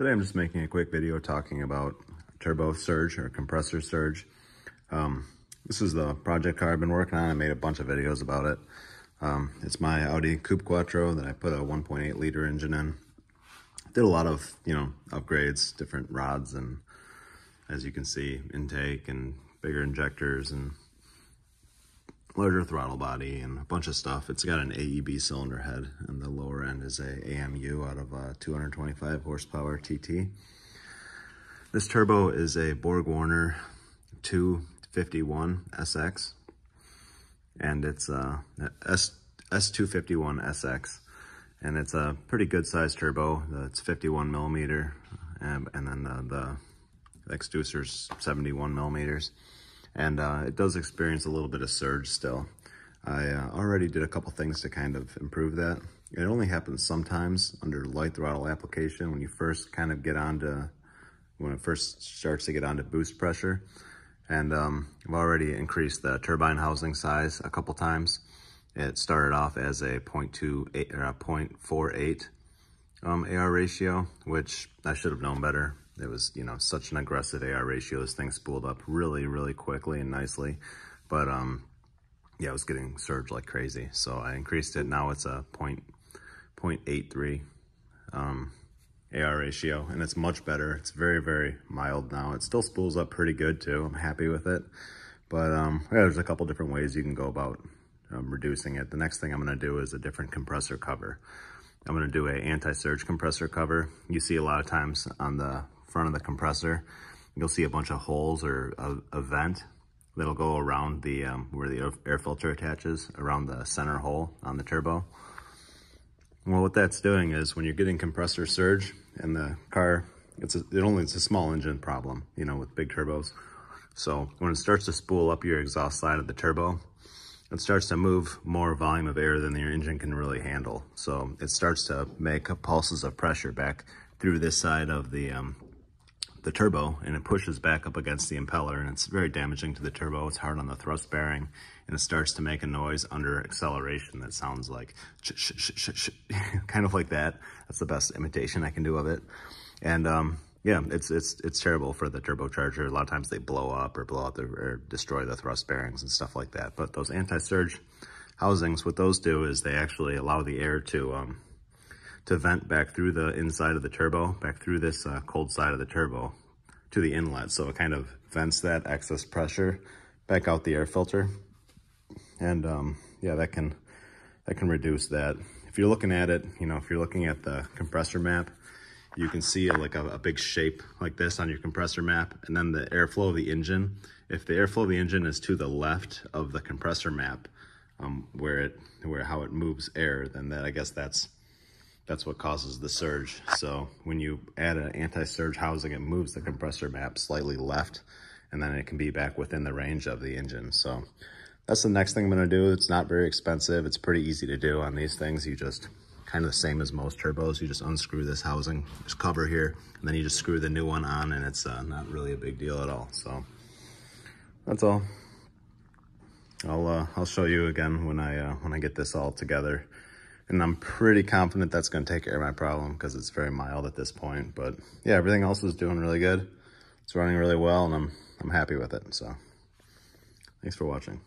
Today I'm just making a quick video talking about turbo surge or compressor surge. Um, this is the project car I've been working on. I made a bunch of videos about it. Um, it's my Audi Coupe Quattro that I put a 1.8 liter engine in. Did a lot of, you know, upgrades, different rods and as you can see, intake and bigger injectors and larger throttle body and a bunch of stuff. It's got an AEB cylinder head and the lower end is a AMU out of uh, a 225 horsepower TT. This turbo is a Borg Warner 251 SX and it's a S, S251 SX and it's a pretty good sized turbo. It's 51 millimeter and, and then the, the exducer's 71 millimeters and uh, it does experience a little bit of surge still. I uh, already did a couple things to kind of improve that. It only happens sometimes under light throttle application when you first kind of get onto, when it first starts to get onto boost pressure. And um, I've already increased the turbine housing size a couple times. It started off as a 0.28 or a 0.48 um, AR ratio, which I should have known better. It was, you know, such an aggressive AR ratio. This thing spooled up really, really quickly and nicely. But, um, yeah, it was getting surged like crazy. So I increased it. Now it's a point, 0.83 um, AR ratio, and it's much better. It's very, very mild now. It still spools up pretty good, too. I'm happy with it. But um, yeah, there's a couple different ways you can go about um, reducing it. The next thing I'm going to do is a different compressor cover. I'm going to do a anti-surge compressor cover. You see a lot of times on the front of the compressor, you'll see a bunch of holes or a, a vent that'll go around the um, where the air filter attaches around the center hole on the turbo. Well, what that's doing is when you're getting compressor surge in the car, it's a, it only it's a small engine problem, you know, with big turbos. So when it starts to spool up your exhaust side of the turbo, it starts to move more volume of air than your engine can really handle. So it starts to make pulses of pressure back through this side of the um, the turbo and it pushes back up against the impeller and it's very damaging to the turbo. It's hard on the thrust bearing and it starts to make a noise under acceleration that sounds like kind of like that. That's the best imitation I can do of it. And um, yeah, it's it's it's terrible for the turbocharger. A lot of times they blow up or blow up the, or destroy the thrust bearings and stuff like that. But those anti-surge housings, what those do is they actually allow the air to um, to vent back through the inside of the turbo, back through this uh, cold side of the turbo to the inlet. So it kind of vents that excess pressure back out the air filter. And um, yeah, that can, that can reduce that. If you're looking at it, you know, if you're looking at the compressor map, you can see like a, a big shape like this on your compressor map. And then the airflow of the engine, if the airflow of the engine is to the left of the compressor map, um, where it, where how it moves air, then that, I guess that's that's what causes the surge. So when you add an anti-surge housing, it moves the compressor map slightly left, and then it can be back within the range of the engine. So that's the next thing I'm gonna do. It's not very expensive. It's pretty easy to do on these things. You just, kind of the same as most turbos, you just unscrew this housing, this cover here, and then you just screw the new one on, and it's uh, not really a big deal at all. So that's all. I'll uh, I'll show you again when I uh, when I get this all together. And I'm pretty confident that's going to take care of my problem because it's very mild at this point. But yeah, everything else is doing really good. It's running really well and I'm, I'm happy with it. So thanks for watching.